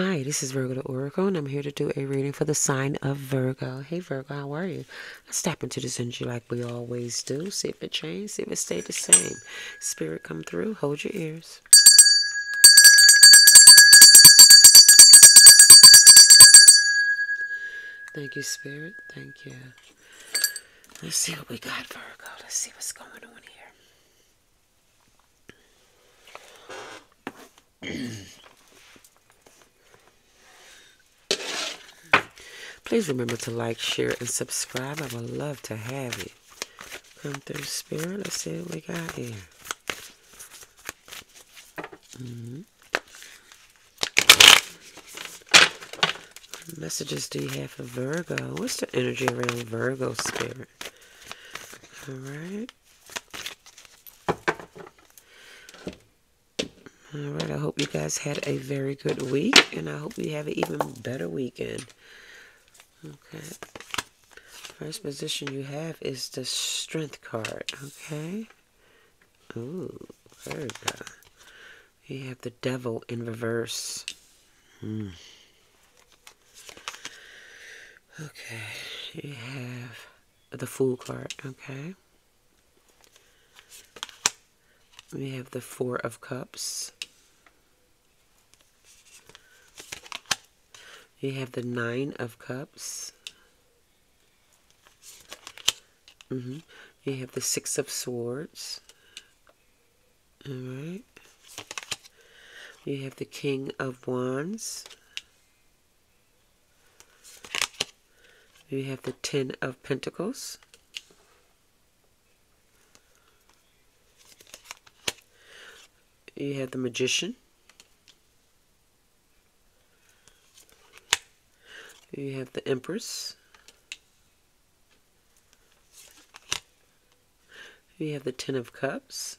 Hi, this is Virgo the Oracle, and I'm here to do a reading for the sign of Virgo. Hey, Virgo, how are you? Let's tap into this energy like we always do. See if it changed, see if it stayed the same. Spirit, come through. Hold your ears. Thank you, Spirit. Thank you. Let's see what we got, Virgo. Let's see what's going on here. Please remember to like, share, and subscribe. I would love to have it. Come through spirit. Let's see what we got here. Mm -hmm. Messages do you have for Virgo? What's the energy around Virgo spirit? All right. All right, I hope you guys had a very good week, and I hope you have an even better weekend. Okay. First position you have is the strength card. Okay. Ooh, very good. You have the devil in reverse. Hmm. Okay. You have the fool card. Okay. We have the four of cups. You have the Nine of Cups. Mm -hmm. You have the Six of Swords. All right. You have the King of Wands. You have the Ten of Pentacles. You have the Magician. You have the Empress. You have the Ten of Cups.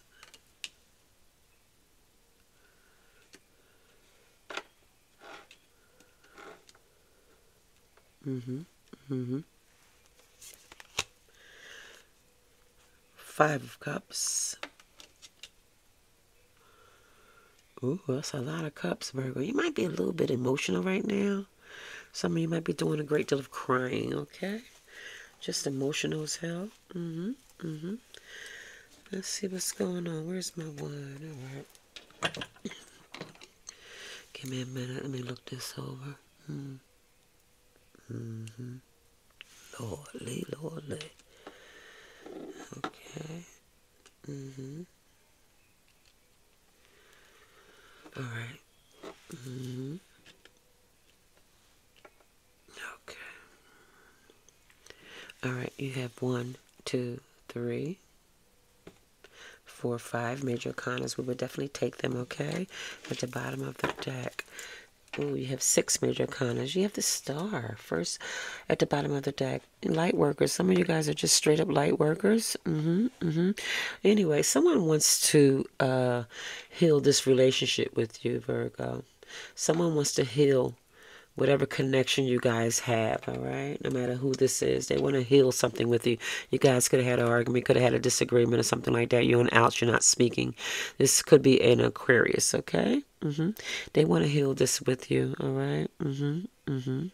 Mm-hmm. Mm-hmm. Five of Cups. Ooh, that's a lot of cups, Virgo. You might be a little bit emotional right now. Some of you might be doing a great deal of crying, okay? Just emotional as hell. Mm-hmm. Mm-hmm. Let's see what's going on. Where's my one? All right. Give me a minute. Let me look this over. Hmm. Mm-hmm. Lordly, lordly. Okay. Mm-hmm. All right. Mm-hmm. All right, you have one, two, three, four, five major arcanas. We would definitely take them, okay? At the bottom of the deck. Oh, you have six major arcanas. You have the star first at the bottom of the deck. Light workers. Some of you guys are just straight up light workers. Mm-hmm. Mm-hmm. Anyway, someone wants to uh, heal this relationship with you, Virgo. Someone wants to heal whatever connection you guys have, all right? No matter who this is, they want to heal something with you. You guys could have had an argument, could have had a disagreement or something like that. You're on you're not speaking. This could be an Aquarius, okay? Mm-hmm. They want to heal this with you, all right? Mm-hmm. Mm-hmm.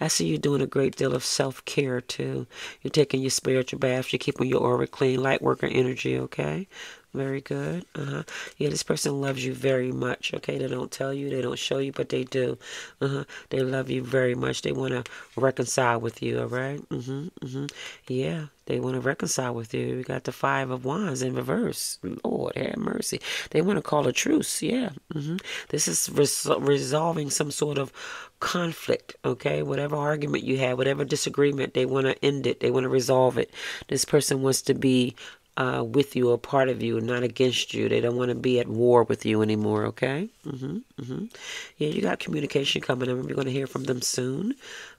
I see you doing a great deal of self-care, too. You're taking your spiritual baths. You're keeping your aura clean, light worker energy, okay? Very good. Uh-huh. Yeah, this person loves you very much. Okay, they don't tell you, they don't show you, but they do. Uh-huh. They love you very much. They want to reconcile with you, all right? Mm-hmm. Mm-hmm. Yeah, they want to reconcile with you. We got the five of wands in reverse. Lord, have mercy. They want to call a truce. Yeah. Mm-hmm. This is res resolving some sort of conflict, okay? Whatever argument you have, whatever disagreement, they want to end it. They want to resolve it. This person wants to be uh, with you, a part of you, not against you. They don't want to be at war with you anymore, okay? Mm-hmm, mm-hmm. Yeah, you got communication coming. You're going to hear from them soon,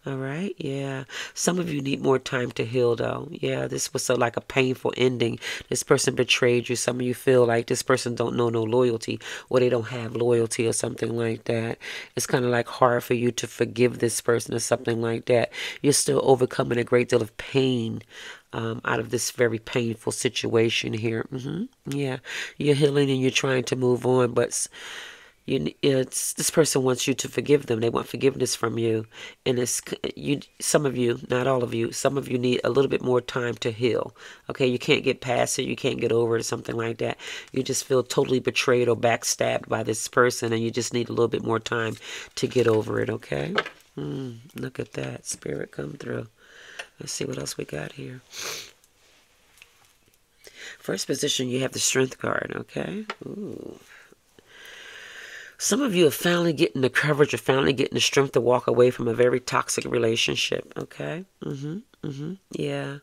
all right? Yeah. Some of you need more time to heal, though. Yeah, this was so like a painful ending. This person betrayed you. Some of you feel like this person don't know no loyalty or they don't have loyalty or something like that. It's kind of like hard for you to forgive this person or something like that. You're still overcoming a great deal of pain um, out of this very painful situation here. Mm-hmm. Yeah, you're healing and you're trying to move on, but you it's this person wants you to forgive them. They want forgiveness from you. And it's you some of you not all of you some of you need a little bit more time to heal. Okay? You can't get past it. You can't get over it something like that. You just feel totally betrayed or backstabbed by this person and you just need a little bit more time to get over it. Okay? Mm, look at that. Spirit come through let's see what else we got here first position you have the strength card okay Ooh. Some of you are finally getting the courage or finally getting the strength to walk away from a very toxic relationship, okay? Mm-hmm. Mm-hmm. Yeah.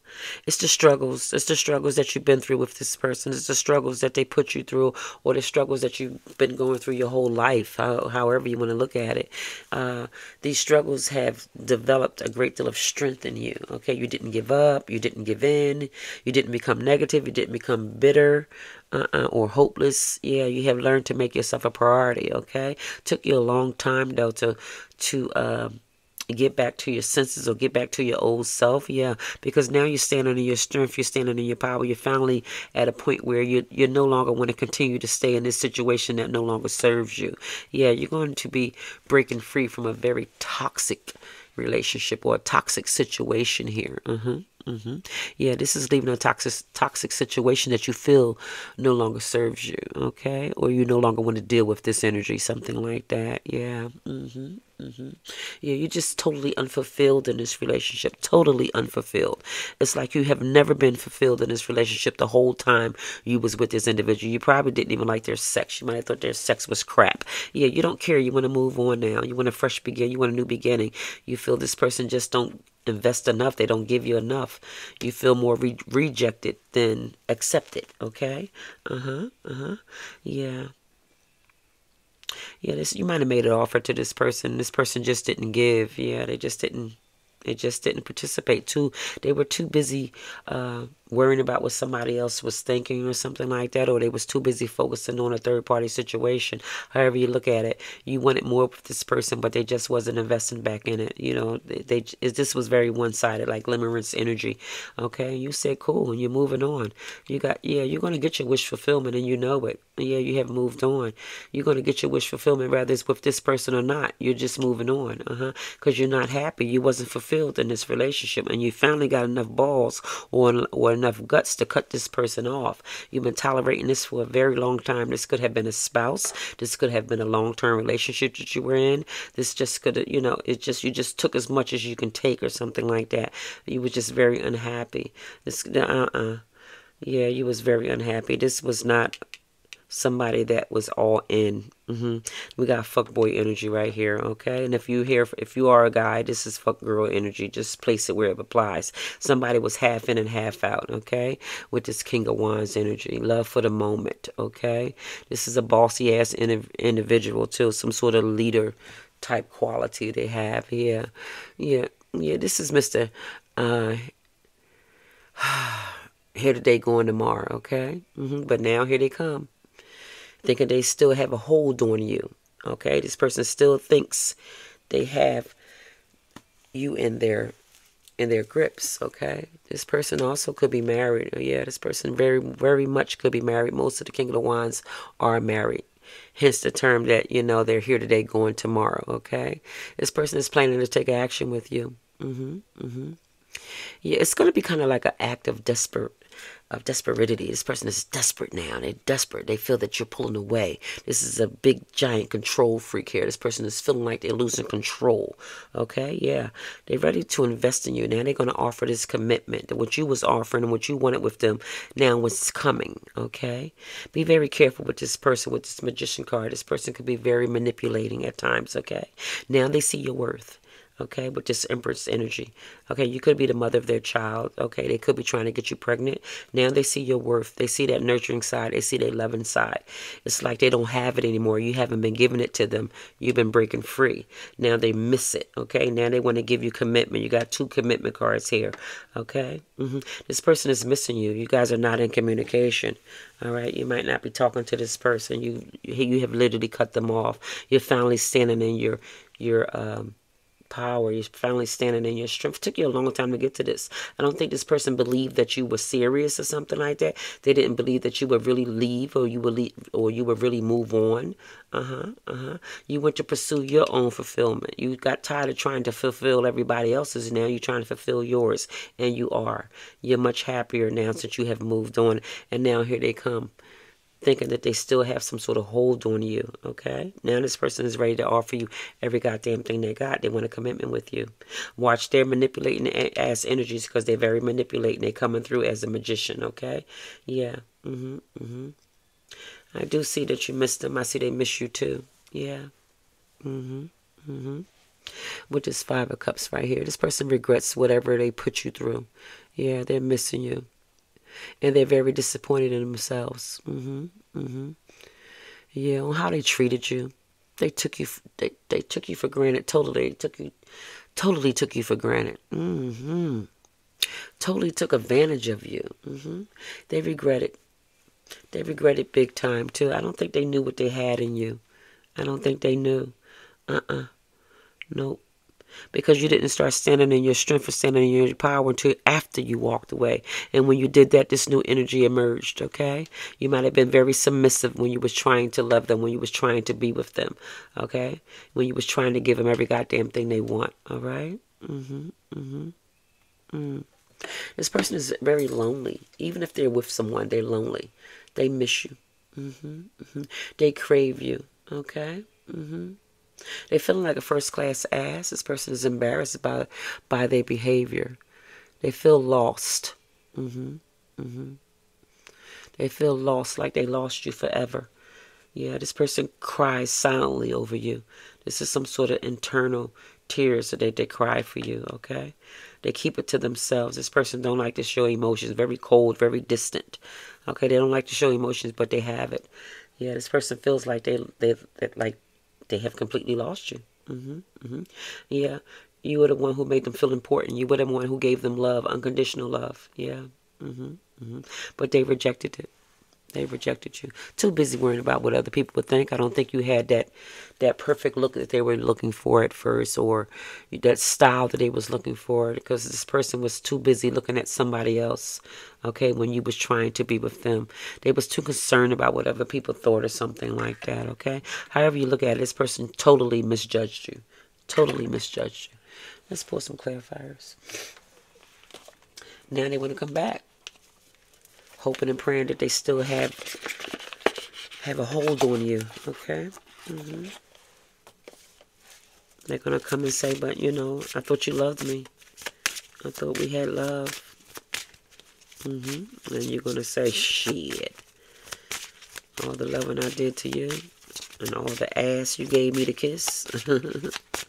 It's the struggles. It's the struggles that you've been through with this person. It's the struggles that they put you through or the struggles that you've been going through your whole life, how, however you want to look at it. Uh, these struggles have developed a great deal of strength in you. Okay. You didn't give up. You didn't give in. You didn't become negative. You didn't become bitter uh-uh, or hopeless. Yeah. You have learned to make yourself a priority. Okay. Took you a long time, though, to, to, um, get back to your senses or get back to your old self yeah because now you're standing in your strength you're standing in your power you're finally at a point where you you no longer want to continue to stay in this situation that no longer serves you yeah you're going to be breaking free from a very toxic relationship or a toxic situation here uh-huh Mm-hmm. Yeah, this is leaving a toxic toxic situation that you feel no longer serves you, okay? Or you no longer want to deal with this energy, something like that. Yeah. Mm-hmm. Mm-hmm. Yeah, you're just totally unfulfilled in this relationship. Totally unfulfilled. It's like you have never been fulfilled in this relationship the whole time you was with this individual. You probably didn't even like their sex. You might have thought their sex was crap. Yeah, you don't care. You want to move on now. You want a fresh begin. You want a new beginning. You feel this person just don't invest enough. They don't give you enough. You feel more re- rejected than accepted. Okay. Uh huh. Uh huh. Yeah. Yeah. This you might have made an offer to this person. This person just didn't give. Yeah. They just didn't. They just didn't participate. Too. They were too busy. Uh, worrying about what somebody else was thinking or something like that, or they was too busy focusing on a third party situation. However you look at it, you wanted more with this person, but they just wasn't investing back in it. You know, they, they this was very one sided, like limerence energy. Okay, you said cool, and you're moving on. You got yeah, you're gonna get your wish fulfillment, and you know it. Yeah, you have moved on. You're gonna get your wish fulfillment, whether it's with this person or not. You're just moving on, uh huh, because you're not happy. You wasn't fulfilled in this relationship, and you finally got enough balls or or enough guts to cut this person off. You've been tolerating this for a very long time. This could have been a spouse. This could have been a long term relationship that you were in. This just could you know, it just, you just took as much as you can take or something like that. You were just very unhappy. This, uh uh. Yeah, you was very unhappy. This was not somebody that was all in. Mm-hmm. We got fuck boy energy right here, okay? And if you hear, if you are a guy, this is fuck girl energy. Just place it where it applies. Somebody was half in and half out, okay? With this King of Wands energy, love for the moment, okay? This is a bossy ass in- individual too, some sort of leader type quality they have here. Yeah, yeah. This is Mister. Uh, here today, going tomorrow, okay? Mm-hmm. But now here they come thinking they still have a hold on you. Okay, this person still thinks they have you in their in their grips. Okay, this person also could be married. Oh, yeah, this person very very much could be married. Most of the King of the Wands are married. Hence the term that you know they're here today, going tomorrow. Okay, this person is planning to take action with you. Mhm. Mhm. Yeah, it's going to be kind of like an act of desperate of desperidity. This person is desperate now. They're desperate. They feel that you're pulling away. This is a big, giant control freak here. This person is feeling like they're losing control. Okay? Yeah. They're ready to invest in you. Now they're going to offer this commitment that what you was offering and what you wanted with them now what's coming. Okay? Be very careful with this person, with this magician card. This person could be very manipulating at times. Okay? Now they see your worth okay, with this Empress energy. Okay, you could be the mother of their child. Okay, they could be trying to get you pregnant. Now they see your worth. They see that nurturing side. They see their loving side. It's like they don't have it anymore. You haven't been giving it to them. You've been breaking free. Now they miss it. Okay, now they want to give you commitment. You got two commitment cards here. Okay, mm-hmm. this person is missing you. You guys are not in communication. All right, you might not be talking to this person. You you have literally cut them off. You're finally standing in your your um power. You're finally standing in your strength. It took you a long time to get to this. I don't think this person believed that you were serious or something like that. They didn't believe that you would really leave or you would leave, or you would really move on. Uh-huh. Uh-huh. You went to pursue your own fulfillment. You got tired of trying to fulfill everybody else's. Now you're trying to fulfill yours. And you are. You're much happier now since you have moved on. And now here they come thinking that they still have some sort of hold on you, okay? Now this person is ready to offer you every goddamn thing they got. They want a commitment with you. Watch their manipulating ass energies because they're very manipulating. They're coming through as a magician, okay? Yeah. Mm-hmm. Mm-hmm. I do see that you miss them. I see they miss you too. Yeah. Mm-hmm. Mm-hmm. With this five of cups right here. This person regrets whatever they put you through. Yeah, they're missing you and they're very disappointed in themselves. Mm-hmm. Mm-hmm. Yeah, on how they treated you. They took you. They they took you for granted. Totally took you. Totally took you for granted. Mm-hmm. Totally took advantage of you. Mm-hmm. They regret it. They regret it big time too. I don't think they knew what they had in you. I don't think they knew. Uh-uh. Nope because you didn't start standing in your strength or standing in your power until after you walked away. And when you did that, this new energy emerged, okay? You might have been very submissive when you was trying to love them, when you was trying to be with them, okay? When you was trying to give them every goddamn thing they want, all right? Mm-hmm, mm-hmm, mm. This person is very lonely. Even if they're with someone, they're lonely. They miss you. Mm-hmm, mm-hmm. They crave you, okay? Mm-hmm. They're feeling like a first class ass. This person is embarrassed by by their behavior. They feel lost. Mm-hmm. Mm-hmm. They feel lost, like they lost you forever. Yeah, this person cries silently over you. This is some sort of internal tears that they, they cry for you, okay? They keep it to themselves. This person don't like to show emotions. Very cold, very distant. Okay, they don't like to show emotions, but they have it. Yeah, this person feels like they they, they like they have completely lost you. Mm-hmm, mm-hmm. Yeah, you were the one who made them feel important. You were the one who gave them love, unconditional love. Yeah. Mm-hmm, mm-hmm. But they rejected it. They rejected you. Too busy worrying about what other people would think. I don't think you had that that perfect look that they were looking for at first, or that style that they was looking for, because this person was too busy looking at somebody else. Okay, when you was trying to be with them, they was too concerned about what other people thought or something like that. Okay, however you look at it, this person totally misjudged you. Totally misjudged you. Let's pull some clarifiers. Now they want to come back hoping and praying that they still have have a hold on you. Okay. Mm-hmm. They're gonna come and say, "But you know, I thought you loved me. I thought we had love." Mm-hmm. And you're gonna say, "Shit." All the loving I did to you, and all the ass you gave me to kiss.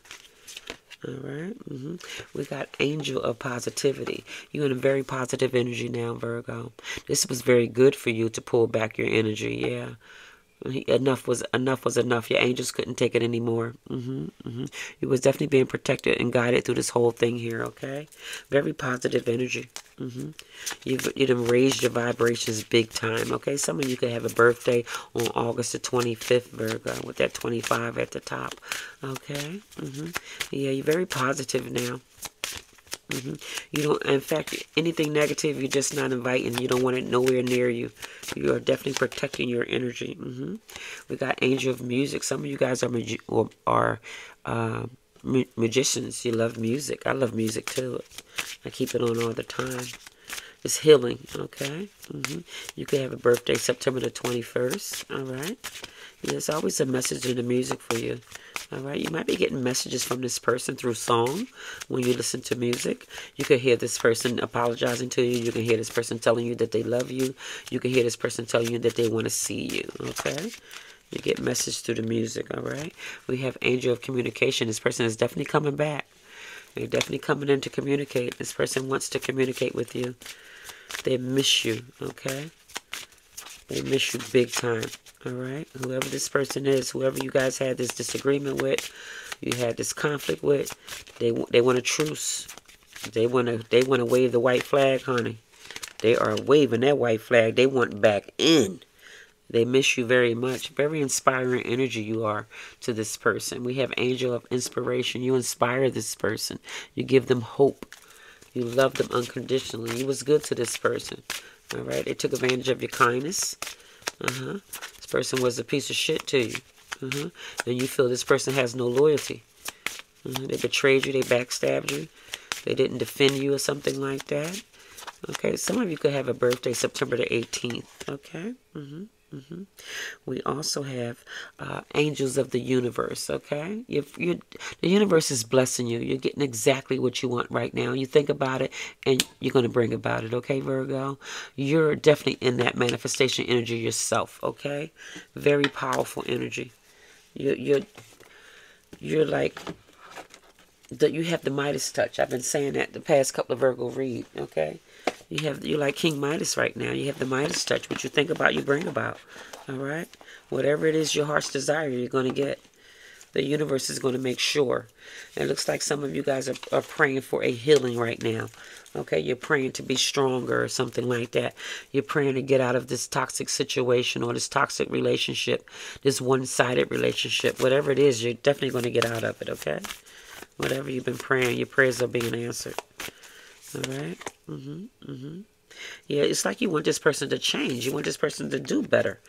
All right. Mm-hmm. We got angel of positivity. You're in a very positive energy now, Virgo. This was very good for you to pull back your energy. Yeah enough was enough was enough. Your angels couldn't take it anymore. Mm-hmm, mm-hmm. Was definitely being protected and guided through this whole thing here. Okay, very positive energy. Mm-hmm. You've you have raised your vibrations big time. Okay, some of you could have a birthday on August the twenty fifth, Virgo, with that twenty five at the top. Okay, mm-hmm. yeah, you're very positive now. Mm-hmm. You don't, in fact, anything negative, you're just not inviting. You don't want it nowhere near you. You are definitely protecting your energy. Mm-hmm. We got Angel of Music. Some of you guys are magi- are uh, ma- magicians. You love music. I love music too. I keep it on all the time. It's healing. Okay. Mm-hmm. You could have a birthday September the 21st. All right. There's always a message in the music for you. All right, you might be getting messages from this person through song when you listen to music. You could hear this person apologizing to you. You can hear this person telling you that they love you. You can hear this person telling you that they want to see you. Okay, you get message through the music. All right, we have angel of communication. This person is definitely coming back. They're definitely coming in to communicate. This person wants to communicate with you. They miss you. Okay, they miss you big time. All right. Whoever this person is, whoever you guys had this disagreement with, you had this conflict with, they they want a truce. They want to they want to wave the white flag, honey. They are waving that white flag. They want back in. They miss you very much. Very inspiring energy you are to this person. We have angel of inspiration. You inspire this person. You give them hope. You love them unconditionally. You was good to this person. All right. They took advantage of your kindness. Uh-huh. This person was a piece of shit to you. Uh-huh. And you feel this person has no loyalty. Uh-huh. They betrayed you. They backstabbed you. They didn't defend you or something like that. Okay. Some of you could have a birthday September the 18th. Okay. Mm-hmm. Mm -hmm. We also have uh, angels of the universe. Okay, if you the universe is blessing you. You're getting exactly what you want right now. You think about it, and you're going to bring about it. Okay, Virgo, you're definitely in that manifestation energy yourself. Okay, very powerful energy. You you're you're like that. You have the Midas touch. I've been saying that the past couple of Virgo read. Okay, you have you're like King Midas right now. You have the Midas touch. What you think about, you bring about. All right. Whatever it is your heart's desire, you're going to get. The universe is going to make sure. And it looks like some of you guys are, are praying for a healing right now. Okay, you're praying to be stronger or something like that. You're praying to get out of this toxic situation or this toxic relationship, this one-sided relationship. Whatever it is, you're definitely going to get out of it, okay? Whatever you've been praying, your prayers are being answered. All right. Mm-hmm. Mm-hmm. Yeah, it's like you want this person to change. You want this person to do better.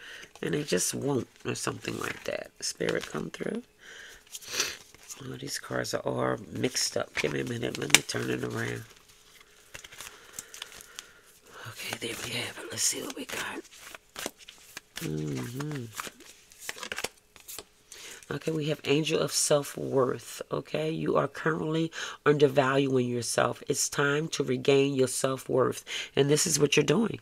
And they just won't or something like that. Spirit come through. Oh, these cards are all mixed up. Give me a minute. Let me turn it around. Okay, there we have it. Let's see what we got. Mm-hmm. Okay, we have angel of self-worth. Okay, you are currently undervaluing yourself. It's time to regain your self-worth. And this is what you're doing.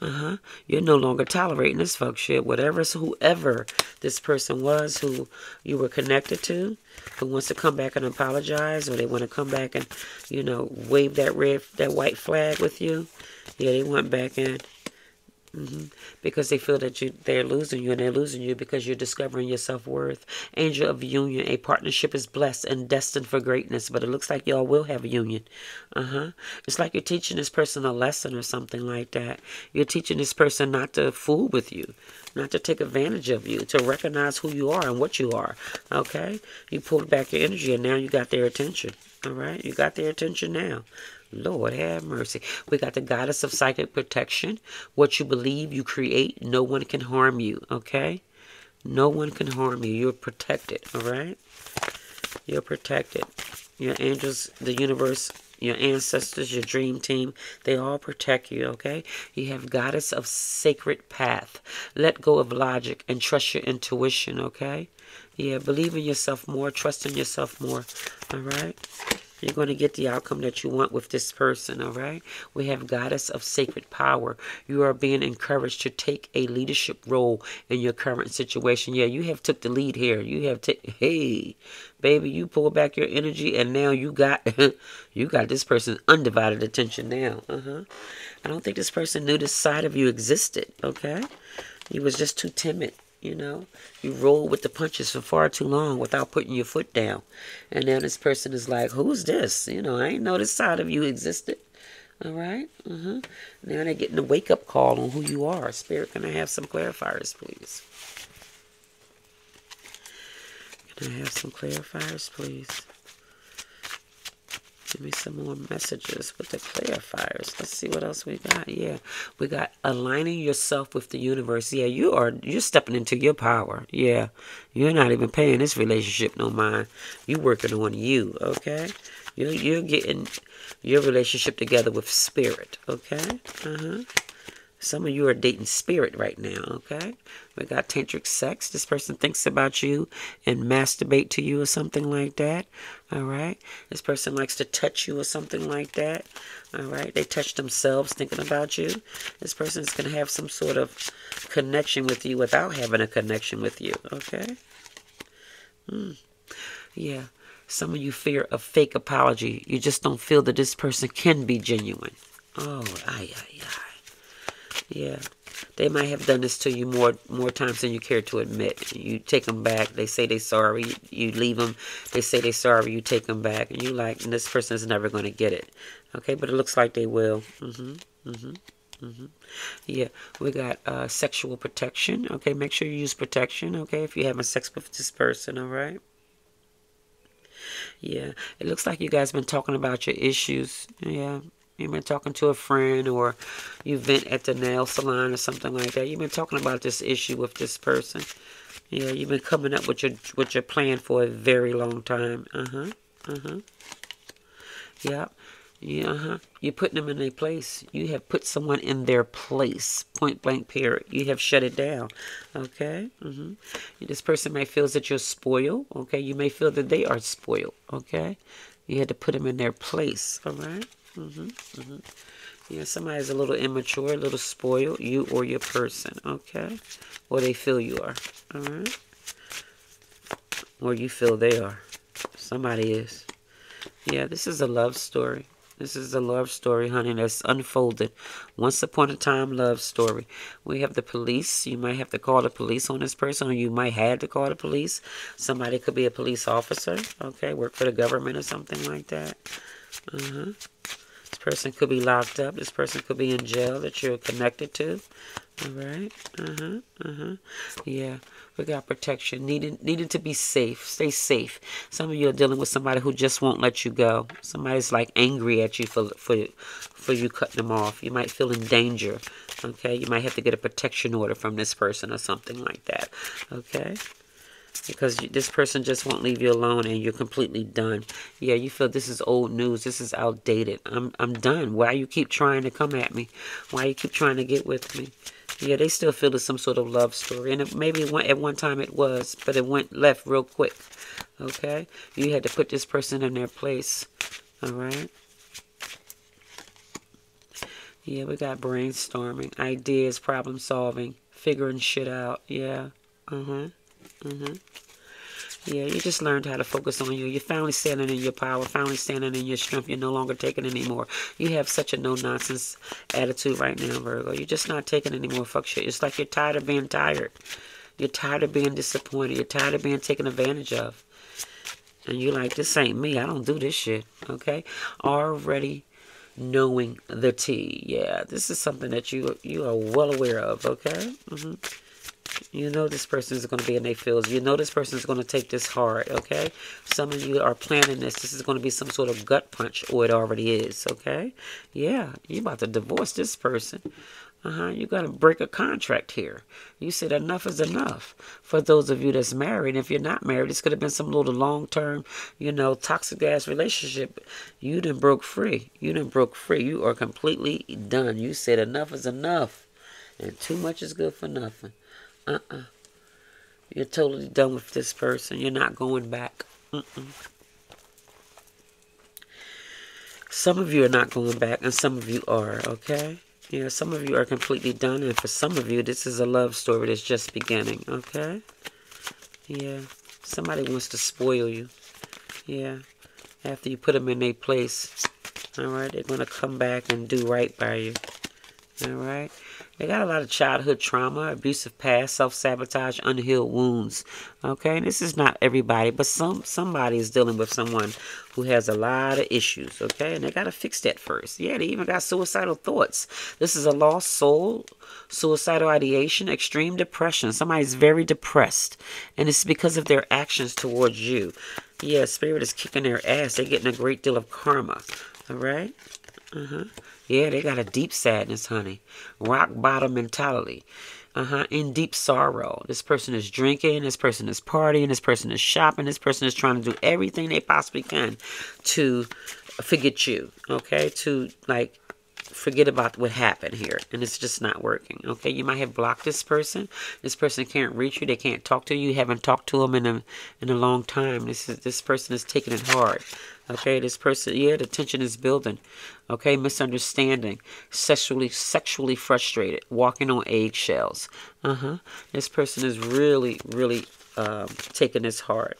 Uh-huh. You're no longer tolerating this fuck shit. Whatever, whoever this person was who you were connected to, who wants to come back and apologize, or they want to come back and, you know, wave that red, that white flag with you. Yeah, they went back in Mm -hmm. Because they feel that you they're losing you and they're losing you because you're discovering your self-worth. Angel of union, a partnership is blessed and destined for greatness, but it looks like y'all will have a union. Uh-huh. It's like you're teaching this person a lesson or something like that. You're teaching this person not to fool with you, not to take advantage of you, to recognize who you are and what you are. Okay? You pulled back your energy and now you got their attention. All right? You got their attention now. Lord have mercy. We got the goddess of psychic protection. What you believe, you create. No one can harm you, okay? No one can harm you. You're protected, all right? You're protected. Your angels, the universe, your ancestors, your dream team, they all protect you, okay? You have goddess of sacred path. Let go of logic and trust your intuition, okay? Yeah, believe in yourself more, trust in yourself more, all right? You're going to get the outcome that you want with this person, all right? We have Goddess of Sacred Power. You are being encouraged to take a leadership role in your current situation. Yeah, you have took the lead here. You have taken, hey, baby, you pull back your energy and now you got, you got this person's undivided attention now. Uh-huh. I don't think this person knew this side of you existed, okay? He was just too timid you know, you roll with the punches for far too long without putting your foot down. And now this person is like, who's this? You know, I didn't know this side of you existed. All right? Uh-huh. Now they're getting a wake-up call on who you are. Spirit, can I have some clarifiers, please? Can I have some clarifiers, please? Give me some more messages with the clarifiers. Let's see what else we got. Yeah, we got aligning yourself with the universe. Yeah, you are you're stepping into your power. Yeah, you're not even paying this relationship no mind. You're working on you. Okay, you're you're getting your relationship together with spirit. Okay. Uh huh. Some of you are dating spirit right now, okay? We got tantric sex. This person thinks about you and masturbate to you or something like that. All right. This person likes to touch you or something like that. All right. They touch themselves thinking about you. This person is going to have some sort of connection with you without having a connection with you. Okay. Hmm. Yeah. Some of you fear a fake apology. You just don't feel that this person can be genuine. Oh, ay, ay, ay. Yeah. They might have done this to you more more times than you care to admit. You take them back. They say they're sorry. You leave them. They say they're sorry. You take them back. And you like, and this person is never going to get it. Okay, but it looks like they will. Mm-hmm. Mm-hmm. Mm-hmm. Yeah, we got uh, sexual protection. Okay, make sure you use protection. Okay, if you're having sex with this person. All right. Yeah, it looks like you guys been talking about your issues. Yeah, you've been talking to a friend or you vent at the nail salon or something like that. You've been talking about this issue with this person. Yeah, you've been coming up with your with your plan for a very long time. Uh huh. Uh huh. Yeah. Yeah, uh-huh. You're putting them in their place. You have put someone in their place. Point blank period. You have shut it down. Okay? Mm-hmm. This person may feel that you're spoiled. Okay? You may feel that they are spoiled. Okay? You had to put them in their place. All right? Mm-hmm. Mm-hmm. Yeah, somebody's a little immature, a little spoiled. You or your person. Okay? Or they feel you are. All right? Or you feel they are. Somebody is. Yeah, this is a love story. This is a love story, honey, that's unfolded. Once upon a time love story. We have the police. You might have to call the police on this person, or you might have to call the police. Somebody could be a police officer, okay, work for the government or something like that. Uh-huh. This person could be locked up. This person could be in jail that you're connected to. All right. Uh-huh. Uh-huh. Yeah. We got protection. Needed needed to be safe. Stay safe. Some of you are dealing with somebody who just won't let you go. Somebody's like angry at you for for for you cutting them off. You might feel in danger. Okay. You might have to get a protection order from this person or something like that. Okay because this person just won't leave you alone and you're completely done. Yeah, you feel this is old news. This is outdated. I'm I'm done. Why you keep trying to come at me? Why you keep trying to get with me? Yeah, they still feel it's some sort of love story. And it, maybe at one time it was, but it went left real quick. Okay? You had to put this person in their place. All right? Yeah, we got brainstorming, ideas, problem solving, figuring shit out. Yeah. Uh-huh. Mm-hmm. Yeah, you just learned how to focus on you. You're finally standing in your power, finally standing in your strength. You're no longer taking anymore. You have such a no-nonsense attitude right now, Virgo. You're just not taking any more fuck shit. It's like you're tired of being tired. You're tired of being disappointed. You're tired of being taken advantage of. And you're like, this ain't me. I don't do this shit. Okay? Already knowing the T. Yeah, this is something that you you are well aware of. Okay? Mm-hmm. You know this person is going to be in their fields. You know this person is going to take this hard, okay? Some of you are planning this. This is going to be some sort of gut punch, or it already is, okay? Yeah, you about to divorce this person. Uh-huh, you got to break a contract here. You said enough is enough. For those of you that's married, if you're not married, this could have been some little long-term, you know, toxic-ass relationship. You done broke free. You done broke free. You are completely done. You said enough is enough. And too much is good for nothing. Uh-uh. You're totally done with this person. You're not going back. Mm-mm. Some of you are not going back, and some of you are, okay? Yeah, some of you are completely done, and for some of you, this is a love story that's just beginning, okay? Yeah, somebody wants to spoil you. Yeah, after you put them in their place, all right? They're going to come back and do right by you, all right? They got a lot of childhood trauma, abusive past, self-sabotage, unhealed wounds. Okay, and this is not everybody, but some somebody is dealing with someone who has a lot of issues. Okay, and they got to fix that first. Yeah, they even got suicidal thoughts. This is a lost soul, suicidal ideation, extreme depression. Somebody's very depressed, and it's because of their actions towards you. Yeah, spirit is kicking their ass. They're getting a great deal of karma. All right. Uh huh. Yeah, they got a deep sadness, honey. Rock bottom mentality. Uh-huh. In deep sorrow. This person is drinking, this person is partying, this person is shopping, this person is trying to do everything they possibly can to forget you. Okay? To like forget about what happened here and it's just not working okay? You might have blocked this person. This person can't reach you. They can't talk to you. You haven't talked to them in a in a long time. This is this person is taking it hard okay? This person yeah the tension is building okay? Misunderstanding sexually sexually frustrated walking on eggshells. Uh-huh. This person is really really um, taking this hard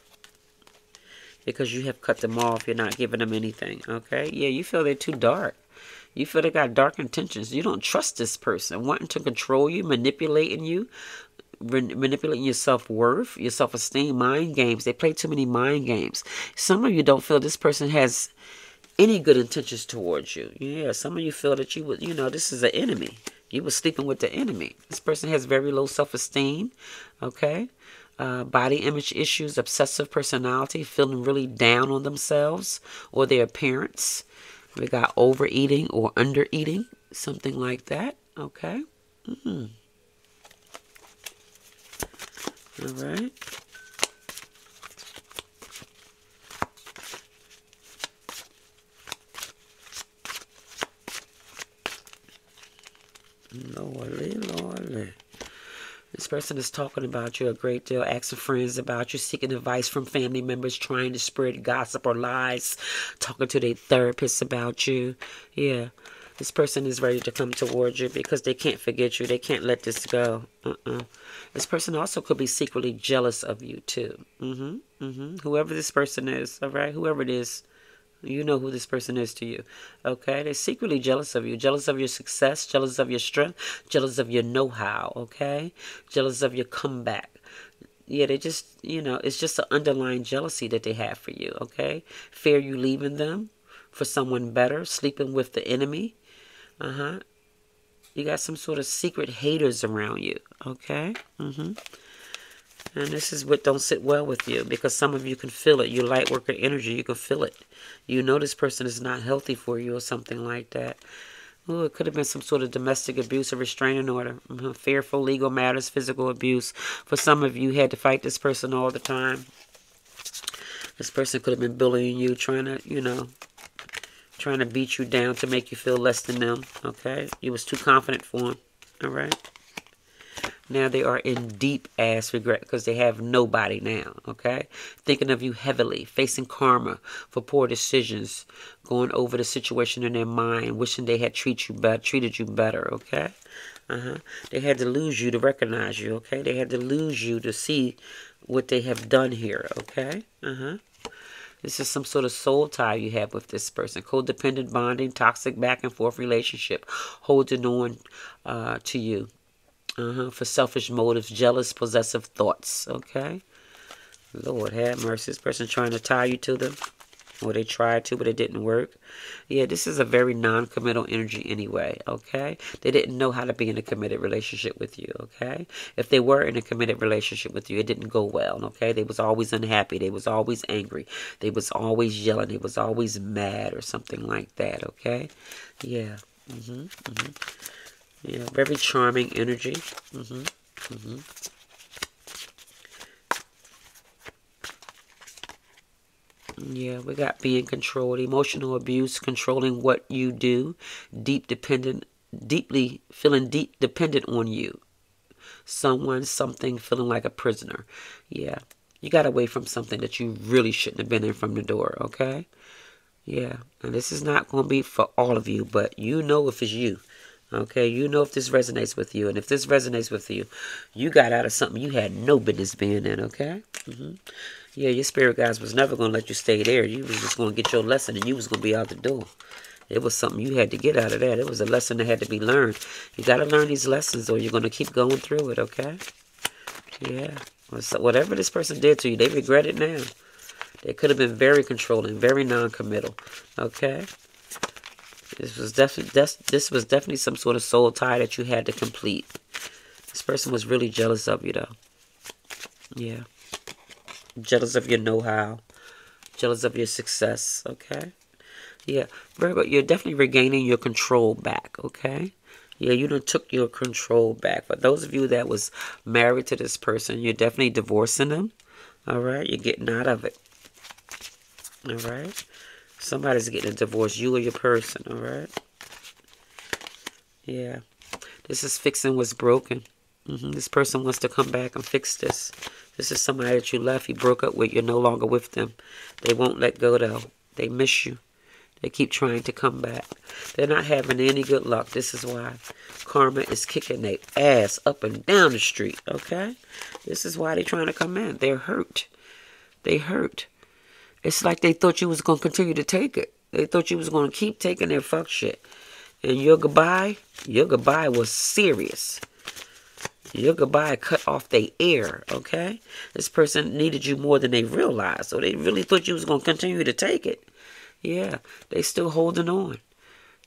because you have cut them off. You're not giving them anything okay? Yeah you feel they're too dark you feel they got dark intentions. You don't trust this person, wanting to control you, manipulating you, manipulating your self worth, your self esteem, mind games. They play too many mind games. Some of you don't feel this person has any good intentions towards you. Yeah, some of you feel that you would, you know, this is an enemy. You were sleeping with the enemy. This person has very low self-esteem, okay? Uh, body image issues, obsessive personality, feeling really down on themselves or their appearance. We got overeating or undereating, something like that, okay? Mm. All right. Lordly, Lordly. This person is talking about you a great deal, asking friends about you, seeking advice from family members, trying to spread gossip or lies, talking to their therapists about you. Yeah, this person is ready to come towards you because they can't forget you. They can't let this go. Uh-uh. This person also could be secretly jealous of you too. Mm-hmm. Mm-hmm. Whoever this person is, all right? Whoever it is. You know who this person is to you. Okay? They're secretly jealous of you. Jealous of your success. Jealous of your strength. Jealous of your know-how. Okay? Jealous of your comeback. Yeah, they just, you know, it's just an underlying jealousy that they have for you. Okay? Fear you leaving them for someone better. Sleeping with the enemy. Uh-huh. You got some sort of secret haters around you. Okay? Mm-hmm. And this is what don't sit well with you because some of you can feel it. You light worker energy, you can feel it. You know this person is not healthy for you or something like that. Oh, it could have been some sort of domestic abuse or restraining order. Mm-hmm. Fearful legal matters, physical abuse. For some of you, you had to fight this person all the time. This person could have been bullying you, trying to, you know, trying to beat you down to make you feel less than them. Okay? You was too confident for them. All right? Now they are in deep ass regret because they have nobody now, okay? Thinking of you heavily, facing karma for poor decisions, going over the situation in their mind, wishing they had treat you better, treated you better, okay? Uh-huh. They had to lose you to recognize you, okay? They had to lose you to see what they have done here, okay? Uh-huh. This is some sort of soul tie you have with this person. Codependent bonding, toxic back and forth relationship, holding on uh, to you. Uh-huh. For selfish motives, jealous, possessive thoughts. Okay? Lord have mercy. This person trying to tie you to them. Or they tried to, but it didn't work. Yeah, this is a very non-committal energy anyway, okay? They didn't know how to be in a committed relationship with you, okay? If they were in a committed relationship with you, it didn't go well, okay? They was always unhappy. They was always angry. They was always yelling. They was always mad or something like that, okay? Yeah. Mm-hmm. Mm-hmm. Yeah, very charming energy. Mm-hmm. Mm-hmm. Yeah, we got being controlled, emotional abuse, controlling what you do, deep dependent, deeply feeling deep dependent on you. Someone, something, feeling like a prisoner. Yeah, you got away from something that you really shouldn't have been in from the door. Okay. Yeah, and this is not going to be for all of you, but you know if it's you. Okay, you know if this resonates with you. And if this resonates with you, you got out of something you had no business being in, okay? Mm -hmm. Yeah, your spirit guides was never going to let you stay there. You was just going to get your lesson and you was going to be out the door. It was something you had to get out of that. It was a lesson that had to be learned. You got to learn these lessons or you're going to keep going through it, okay? Yeah. So whatever this person did to you, they regret it now. They could have been very controlling, very non-committal, okay? This was definitely this, was definitely some sort of soul tie that you had to complete. This person was really jealous of you though. Yeah. Jealous of your know-how. Jealous of your success, okay? Yeah, Virgo, you're definitely regaining your control back, okay? Yeah, you done took your control back. For those of you that was married to this person, you're definitely divorcing them. All right, you're getting out of it. All right. Somebody's getting a divorce, you or your person, all right? Yeah. This is fixing what's broken. Mm -hmm. This person wants to come back and fix this. This is somebody that you left, you broke up with, you're no longer with them. They won't let go, though. They miss you. They keep trying to come back. They're not having any good luck. This is why karma is kicking their ass up and down the street, okay? This is why they're trying to come in. They're hurt. They hurt. It's like they thought you was going to continue to take it. They thought you was going to keep taking their fuck shit. And your goodbye, your goodbye was serious. Your goodbye cut off their air, okay? This person needed you more than they realized. So they really thought you was going to continue to take it. Yeah, they still holding on.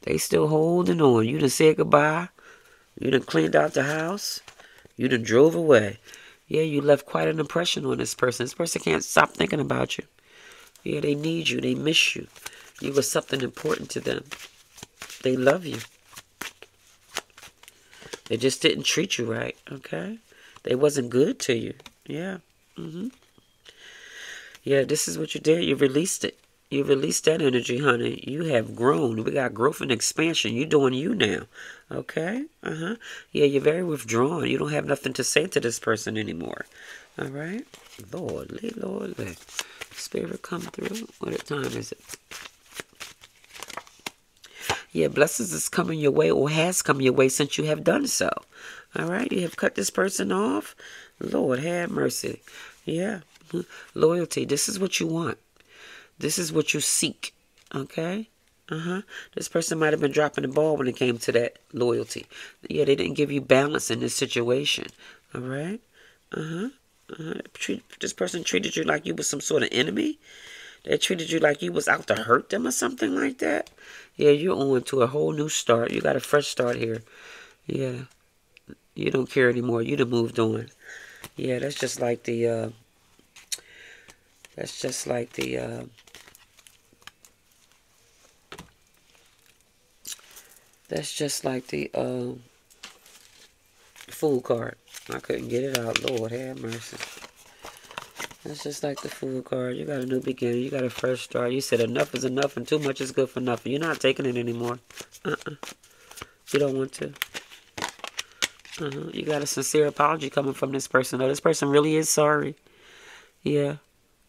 They still holding on. You done said goodbye. You done cleaned out the house. You done drove away. Yeah, you left quite an impression on this person. This person can't stop thinking about you. Yeah, they need you. They miss you. You were something important to them. They love you. They just didn't treat you right, okay? They wasn't good to you. Yeah. Mm-hmm. Yeah, this is what you did. You released it. You released that energy, honey. You have grown. We got growth and expansion. You're doing you now. Okay? Uh-huh. Yeah, you're very withdrawn. You don't have nothing to say to this person anymore. All right? Lordly, Lordly. Spirit come through. What time is it? Yeah, blessings is coming your way or has come your way since you have done so. All right? You have cut this person off. Lord, have mercy. Yeah. Loyalty. This is what you want. This is what you seek. Okay? Uh-huh. This person might have been dropping the ball when it came to that loyalty. Yeah, they didn't give you balance in this situation. All right? Uh-huh. Uh-huh. Treat, this person treated you like you was some sort of enemy. They treated you like you was out to hurt them or something like that. Yeah, you're on to a whole new start. You got a fresh start here. Yeah. You don't care anymore. You done moved on. Yeah, that's just like the, uh, that's just like the, uh, that's just like the, uh, Fool card. I couldn't get it out. Lord have mercy. That's just like the Fool card. You got a new beginning. You got a fresh start. You said enough is enough and too much is good for nothing. You're not taking it anymore. Uh-uh. You don't want to. Uh-huh. You got a sincere apology coming from this person. Though this person really is sorry. Yeah.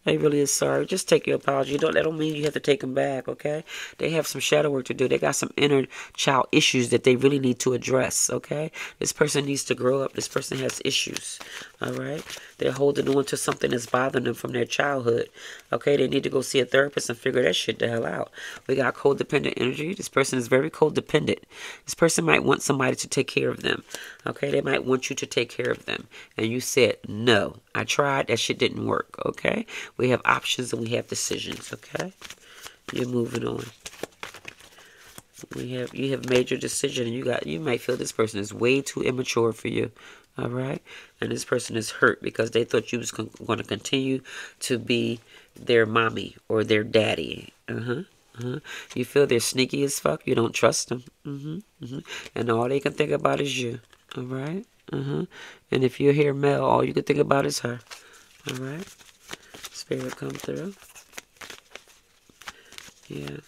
They really is sorry. Just take your apology. Don't that don't mean you have to take them back, okay? They have some shadow work to do. They got some inner child issues that they really need to address, okay? This person needs to grow up. This person has issues. All right? They're holding on to something that's bothering them from their childhood. Okay, they need to go see a therapist and figure that shit the hell out. We got codependent energy. This person is very codependent. This person might want somebody to take care of them. Okay, they might want you to take care of them. And you said, no, I tried. That shit didn't work. Okay, we have options and we have decisions. Okay, you're moving on. We have you have made your decision and you got you might feel this person is way too immature for you all right and this person is hurt because they thought you was going to continue to be their mommy or their daddy uh-huh uh-huh. You feel they're sneaky as fuck. You don't trust them. Mm-hmm. Mm-hmm. And all they can think about is you. All right? Uh-huh. And if you hear Mel, all you can think about is her. All right? Spirit come through. Yeah.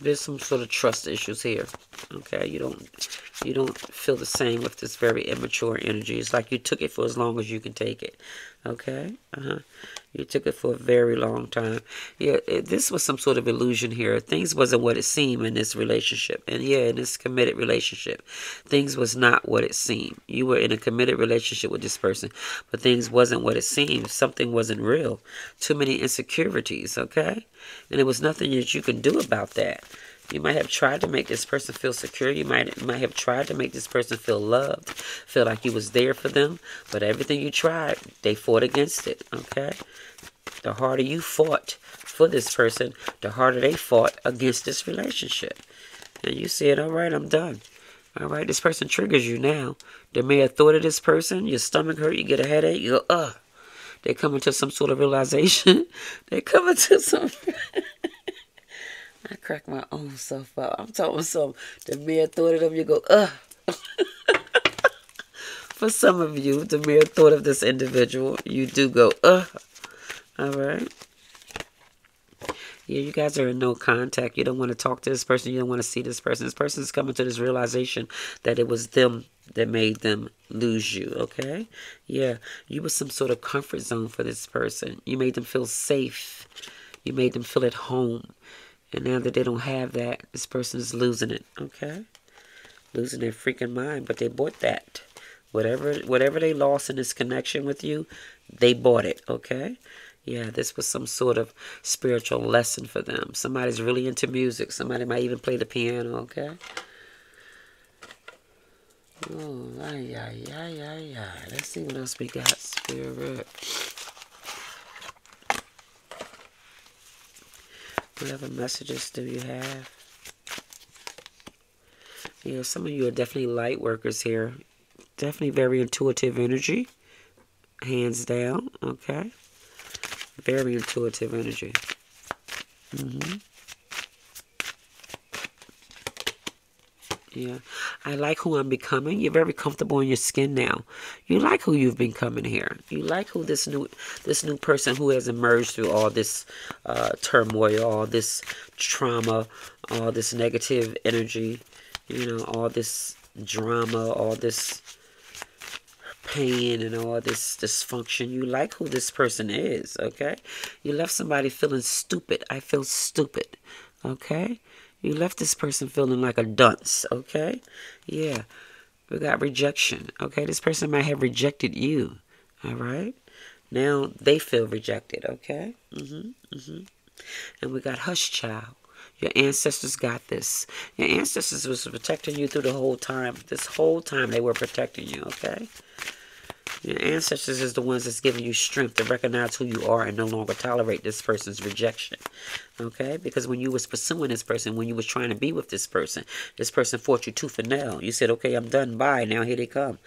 There's some sort of trust issues here. Okay? You don't you don't feel the same with this very immature energy. It's like you took it for as long as you can take it. Okay? Uh-huh. You took it for a very long time. Yeah, it, this was some sort of illusion here. Things wasn't what it seemed in this relationship. And yeah, in this committed relationship, things was not what it seemed. You were in a committed relationship with this person, but things wasn't what it seemed. Something wasn't real. Too many insecurities, okay? And there was nothing that you can do about that. You might have tried to make this person feel secure. You might might have tried to make this person feel loved, feel like you was there for them. But everything you tried, they fought against it. Okay, the harder you fought for this person, the harder they fought against this relationship. And you said, "All right, I'm done." All right, this person triggers you now. The mere thought of this person, your stomach hurt, you get a headache, you go, ugh. They come into some sort of realization. they come into some. I crack my own self up. I'm talking some the mere thought of them, you go, ugh. For some of you, the mere thought of this individual, you do go, ugh. All right. Yeah, you guys are in no contact. You don't want to talk to this person. You don't want to see this person. This person is coming to this realization that it was them that made them lose you, okay? Yeah, you were some sort of comfort zone for this person. You made them feel safe. You made them feel at home. And now that they don't have that, this person is losing it, okay? Losing their freaking mind, but they bought that. Whatever whatever they lost in this connection with you, they bought it, okay? Yeah, this was some sort of spiritual lesson for them. Somebody's really into music. Somebody might even play the piano, okay? Oh, ay, ay, ay, ay, ay. Let's see what else we got. Spirit. Whatever messages do you have? Yeah, some of you are definitely light workers here. Definitely very intuitive energy. Hands down, okay? Very intuitive energy. Mm-hmm. Yeah. I like who I'm becoming. You're very comfortable in your skin now. You like who you've been becoming here. You like who this new this new person who has emerged through all this uh, turmoil, all this trauma, all this negative energy, you know, all this drama, all this pain and all this dysfunction. You like who this person is, okay? You left somebody feeling stupid. I feel stupid, okay? You left this person feeling like a dunce, okay? Yeah. We got rejection, okay? This person might have rejected you, all right? Now they feel rejected, okay? Mm-hmm, mm-hmm. And we got hush child. Your ancestors got this. Your ancestors was protecting you through the whole time. This whole time they were protecting you, okay? Your ancestors is the ones that's giving you strength to recognize who you are and no longer tolerate this person's rejection. Okay? Because when you was pursuing this person, when you was trying to be with this person, this person fought you tooth and nail. You said, okay, I'm done. Bye. Now here they come.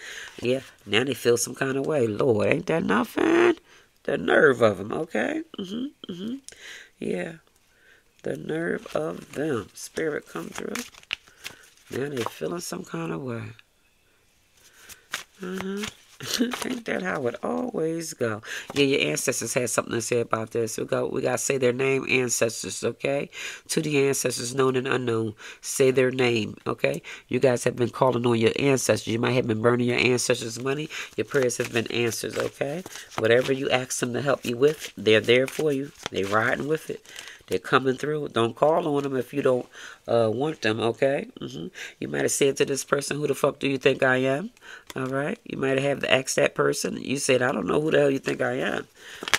Yeah. Now they feel some kind of way. Lord, ain't that nothing? The nerve of them. Okay? Mm-hmm. Mm-hmm. Yeah. The nerve of them. Spirit come through. Now they feeling some kind of way. Uh-huh. Ain't that how it always go? Yeah, your ancestors had something to say about this. We got we got to say their name, ancestors. Okay, to the ancestors, known and unknown, say their name. Okay, you guys have been calling on your ancestors. You might have been burning your ancestors' money. Your prayers have been answered. Okay, whatever you ask them to help you with, they're there for you. They riding with it. They're coming through. Don't call on them if you don't uh, want them, okay? Mm-hmm. You might have said to this person, who the fuck do you think I am? All right? You might have asked that person. You said, I don't know who the hell you think I am.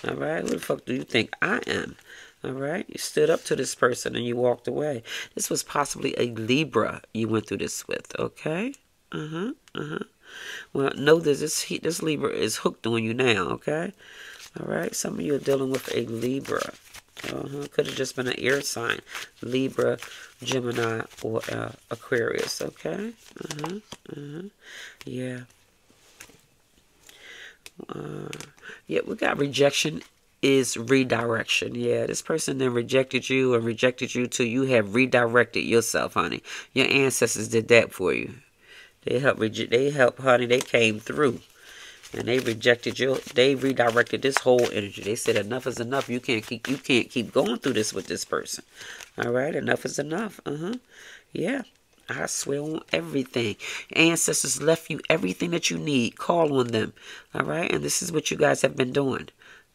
All right? Who the fuck do you think I am? All right? You stood up to this person and you walked away. This was possibly a Libra you went through this with, okay? Uh-huh, uh-huh. Well, know this, this Libra is hooked on you now, okay? All right? Some of you are dealing with a Libra. Uh-huh. Could have just been an air sign. Libra, Gemini, or uh, Aquarius. Okay? Uh-huh. Uh-huh. Yeah. Uh, yeah, we got rejection is redirection. Yeah, this person then rejected you and rejected you till You have redirected yourself, honey. Your ancestors did that for you. They helped, they helped, honey. They came through and they rejected you they redirected this whole energy they said enough is enough you can't keep you can't keep going through this with this person all right enough is enough uh-huh yeah I swear on everything. Ancestors left you everything that you need. Call on them. All right? And this is what you guys have been doing.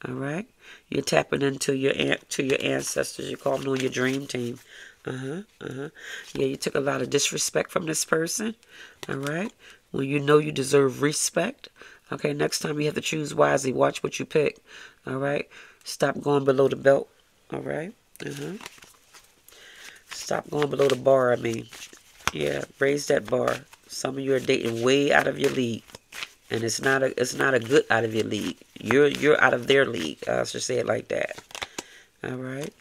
All right? You're tapping into your to your ancestors. You're calling on your dream team. Uh-huh. Uh-huh. Yeah, you took a lot of disrespect from this person. All right? When you know you deserve respect. Okay, next time you have to choose wisely. Watch what you pick. All right? Stop going below the belt. All right? Uh-huh. Stop going below the bar, I mean. Yeah, raise that bar. Some of you are dating way out of your league. And it's not a it's not a good out of your league. You're you're out of their league. I'll just say it like that. All right?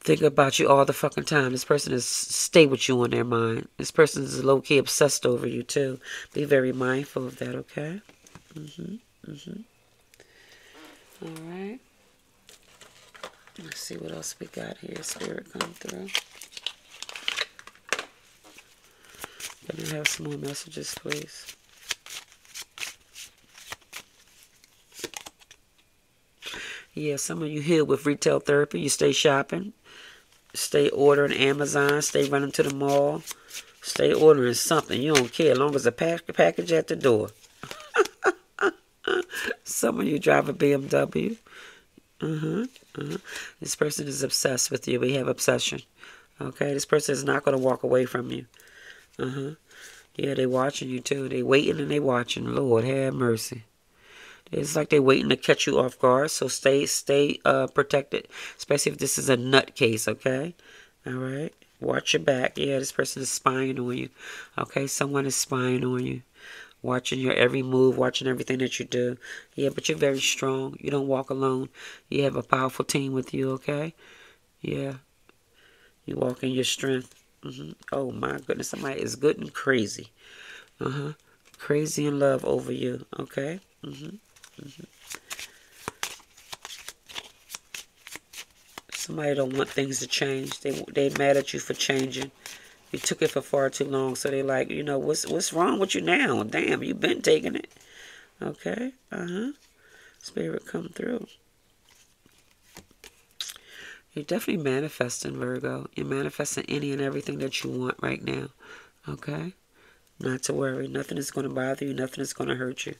Think about you all the fucking time. This person is stay with you on their mind. This person is low key obsessed over you too. Be very mindful of that, okay? Mm-hmm. Mm-hmm. All right. Let's see what else we got here. Spirit come through. Can I have some more messages, please? Yeah, some of you here with retail therapy, you stay shopping, stay ordering Amazon, stay running to the mall, stay ordering something. You don't care as long as the pack package at the door. Some of you drive a BMW. Uh-huh, uh-huh. This person is obsessed with you. We have obsession. Okay? This person is not going to walk away from you. Uh-huh. Yeah, they watching you too. They waiting and they watching. Lord, have mercy. It's like they're waiting to catch you off guard. So stay stay uh protected. Especially if this is a nut case, okay? Alright. Watch your back. Yeah, this person is spying on you. Okay, someone is spying on you watching your every move, watching everything that you do. Yeah, but you're very strong. You don't walk alone. You have a powerful team with you, okay? Yeah, You walk in your strength. Mm-hmm. Oh my goodness, somebody is good and crazy. Uh huh. Crazy in love over you. Okay. Mm-hmm. Mm-hmm. Somebody don't want things to change. They they mad at you for changing. You took it for far too long, so they like, you know, what's what's wrong with you now? Damn, you've been taking it. Okay. Uh huh. Spirit come through. You're definitely manifesting, Virgo. You're manifesting any and everything that you want right now. Okay? Not to worry. Nothing is going to bother you. Nothing is going to hurt you.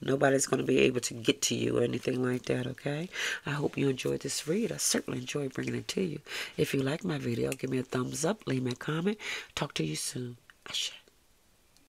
Nobody's going to be able to get to you or anything like that, okay? I hope you enjoyed this read. I certainly enjoyed bringing it to you. If you like my video, give me a thumbs up, leave me a comment. Talk to you soon. Ashe.